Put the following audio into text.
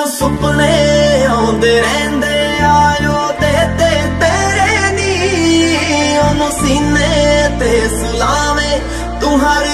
ਮੈਨੂੰ ਸੁਪਨੇ ਆਉਂਦੇ ਰਹਿੰਦੇ ਆਇਓ ਤੇ ਤੇ ਤੇਰੇ ਨੀ ਉਹਨੂੰ ਸੀਨੇ ਤੇ ਸੁਲਾਵੇਂ, ਤੂੰ ਹਰ